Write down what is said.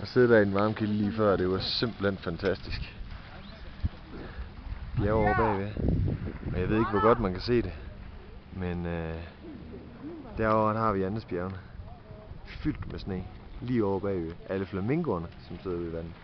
Jeg sidde der i en varm kilde lige før, det var simpelthen fantastisk. Bjerg over bagved. Og jeg ved ikke, hvor godt man kan se det. Men øh, derovre har vi Andesbjergene. Fyldt med sne. Lige over bagved. Alle flamingoerne, som sidder ved vandet.